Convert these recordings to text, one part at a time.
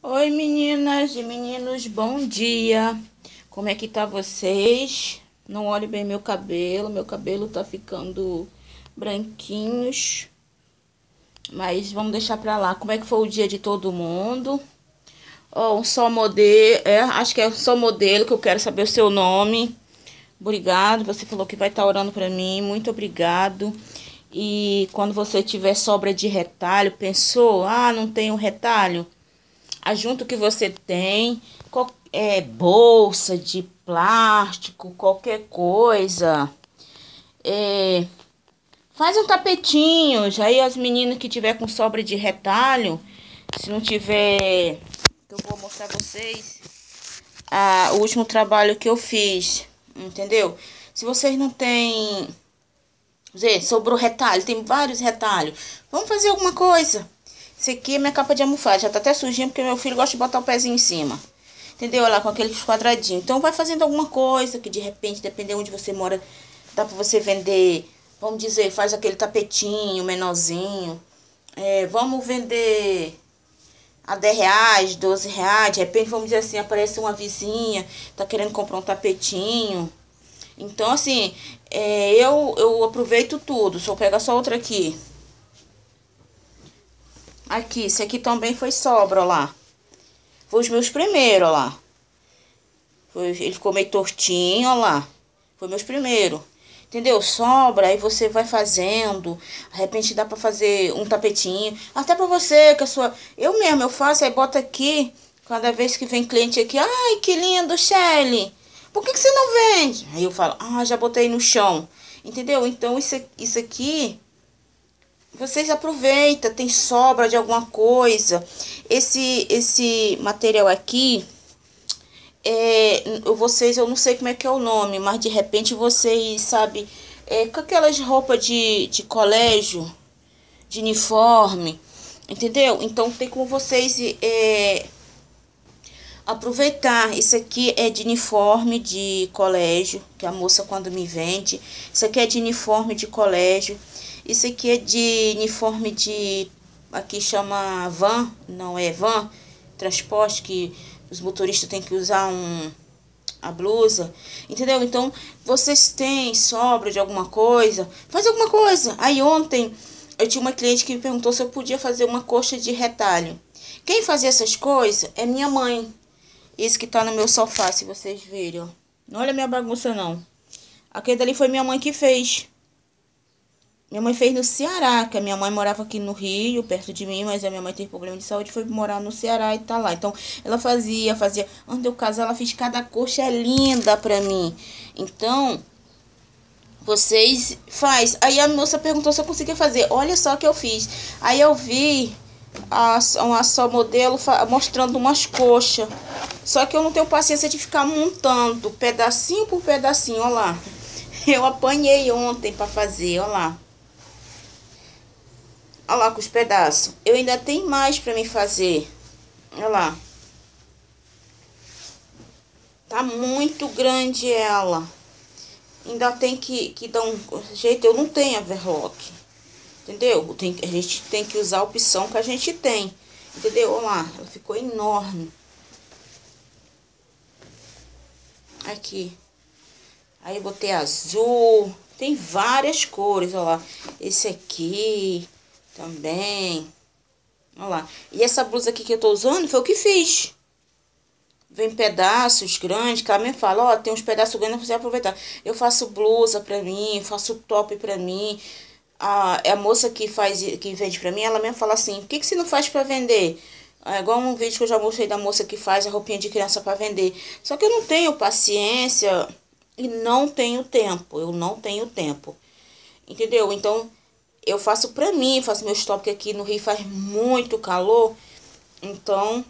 Oi meninas e meninos, bom dia! Como é que tá vocês? Não olhe bem meu cabelo, meu cabelo tá ficando branquinhos. Mas vamos deixar pra lá. Como é que foi o dia de todo mundo? Oh, um só modelo, é, acho que é só modelo que eu quero saber o seu nome. Obrigado, você falou que vai estar tá orando pra mim, muito obrigado. E quando você tiver sobra de retalho, pensou, ah, não tenho retalho? Ajunta o que você tem, é, bolsa de plástico, qualquer coisa. É, faz um tapetinho, aí as meninas que tiver com sobra de retalho, se não tiver, eu vou mostrar vocês ah, o último trabalho que eu fiz, entendeu? Se vocês não têm Zé, sobrou retalho, tem vários retalhos. Vamos fazer alguma coisa. Esse aqui é minha capa de almofada. Já tá até sujinha porque meu filho gosta de botar o pezinho em cima. Entendeu? Olha lá, com aqueles quadradinhos. Então, vai fazendo alguma coisa que de repente, dependendo onde você mora, dá pra você vender. Vamos dizer, faz aquele tapetinho menorzinho. É, vamos vender a 10 reais, 12 reais. De repente, vamos dizer assim, aparece uma vizinha, tá querendo comprar um tapetinho. Então, assim, é, eu, eu aproveito tudo. Só pegar só outra aqui. Aqui, esse aqui também foi sobra, ó lá. Foi os meus primeiros, ó lá. Foi, ele ficou meio tortinho, ó lá. Foi meus primeiros. Entendeu? Sobra, aí você vai fazendo. De repente dá pra fazer um tapetinho. Até pra você, que a sua... Eu mesmo, eu faço, aí bota aqui. Cada vez que vem cliente aqui. Ai, que lindo, Shelly. Por que, que você não vende? Aí eu falo, ah, já botei no chão. Entendeu? Então, isso, isso aqui, vocês aproveitam, tem sobra de alguma coisa. Esse, esse material aqui, é, vocês, eu não sei como é que é o nome, mas de repente vocês, sabe, é, com aquelas roupas de, de colégio, de uniforme, entendeu? Então, tem como vocês... É, aproveitar. Isso aqui é de uniforme de colégio, que a moça quando me vende. Isso aqui é de uniforme de colégio. Isso aqui é de uniforme de aqui chama van, não é van, transporte que os motoristas têm que usar um a blusa, entendeu? Então, vocês têm sobra de alguma coisa, faz alguma coisa. Aí ontem eu tinha uma cliente que me perguntou se eu podia fazer uma coxa de retalho. Quem fazia essas coisas é minha mãe. Esse que tá no meu sofá, se vocês viram. Não olha minha bagunça, não. Aquele dali foi minha mãe que fez. Minha mãe fez no Ceará, que a minha mãe morava aqui no Rio, perto de mim, mas a minha mãe teve problema de saúde, foi morar no Ceará e tá lá. Então, ela fazia, fazia. Antes eu casar, ela fez cada coxa linda pra mim. Então, vocês faz. Aí a moça perguntou se eu conseguia fazer. Olha só o que eu fiz. Aí eu vi a, uma só modelo mostrando umas coxas. Só que eu não tenho paciência de ficar montando pedacinho por pedacinho, ó lá. Eu apanhei ontem para fazer, ó lá. Ó lá com os pedaços. Eu ainda tenho mais para me fazer. Ó lá. Tá muito grande ela. Ainda tem que, que dar um jeito. Eu não tenho a verlock. Entendeu? Tem, a gente tem que usar a opção que a gente tem. Entendeu? Olha lá, ela ficou enorme. Aqui. Aí botei azul. Tem várias cores, olha lá. Esse aqui também. Olha lá. E essa blusa aqui que eu tô usando foi o que fiz. Vem pedaços grandes, que ela me fala, ó, tem uns pedaços grandes pra você aproveitar. Eu faço blusa pra mim, faço top pra mim a, a moça que faz que vende pra mim, ela mesmo fala assim, por que, que você não faz pra vender? É igual um vídeo que eu já mostrei da moça que faz a roupinha de criança para vender. Só que eu não tenho paciência e não tenho tempo. Eu não tenho tempo. Entendeu? Então, eu faço pra mim, faço meu stop aqui no Rio faz muito calor. Então,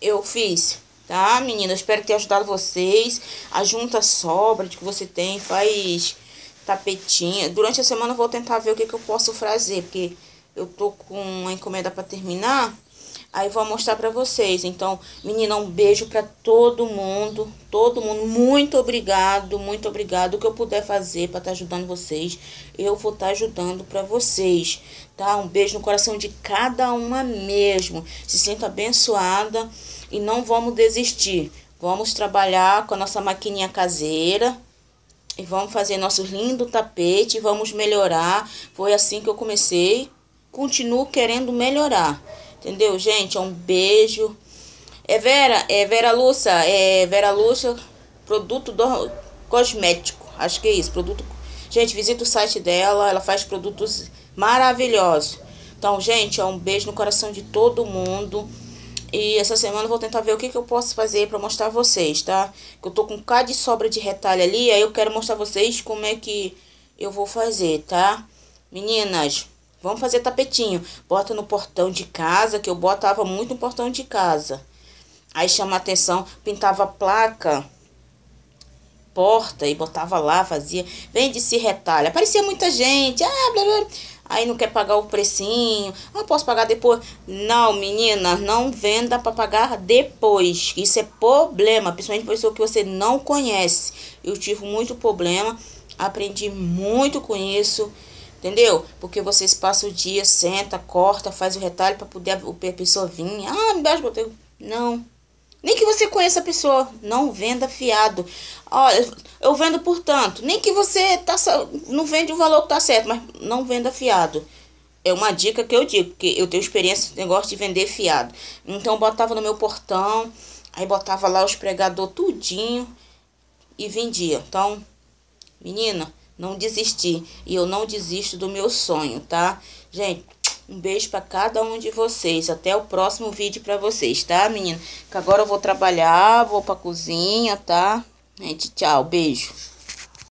eu fiz, tá, menina? Espero ter ajudado vocês. A junta sobra de que você tem, faz tapetinha. Durante a semana eu vou tentar ver o que, que eu posso fazer, porque eu tô com uma encomenda para terminar. Aí vou mostrar pra vocês. Então, menina, um beijo pra todo mundo. Todo mundo. Muito obrigado, muito obrigado. O que eu puder fazer pra estar tá ajudando vocês, eu vou estar tá ajudando pra vocês. Tá? Um beijo no coração de cada uma mesmo. Se sinta abençoada e não vamos desistir. Vamos trabalhar com a nossa maquininha caseira. E vamos fazer nosso lindo tapete. Vamos melhorar. Foi assim que eu comecei. Continuo querendo melhorar. Entendeu, gente? É um beijo. É Vera, é Vera Lúcia, é Vera Lúcia, produto do cosmético. Acho que é isso, produto. Gente, visita o site dela, ela faz produtos maravilhosos. Então, gente, é um beijo no coração de todo mundo. E essa semana eu vou tentar ver o que, que eu posso fazer para mostrar a vocês, tá? Que eu tô com um de sobra de retalho ali, aí eu quero mostrar a vocês como é que eu vou fazer, tá? Meninas, Vamos fazer tapetinho. Bota no portão de casa, que eu botava muito no portão de casa. Aí chama atenção, pintava placa, porta e botava lá, fazia. Vende se retalha. Aparecia muita gente. Ah, blá, blá. Aí não quer pagar o precinho. Ah, posso pagar depois. Não, menina, não venda para pagar depois. Isso é problema, principalmente pessoa que você não conhece. Eu tive muito problema, aprendi muito com isso. Entendeu? Porque vocês passam o dia, senta, corta, faz o retalho para poder a pessoa vir. Ah, me baixa, botei. Não. Nem que você conheça a pessoa, não venda fiado. Olha, eu vendo por tanto. Nem que você tá não vende o valor que tá certo, mas não venda fiado. É uma dica que eu digo, porque eu tenho experiência no negócio de vender fiado. Então botava no meu portão, aí botava lá os pregador tudinho e vendia. Então, menina, não desistir. E eu não desisto do meu sonho, tá? Gente, um beijo para cada um de vocês. Até o próximo vídeo para vocês, tá, menina? Que agora eu vou trabalhar, vou pra cozinha, tá? Gente, tchau, beijo.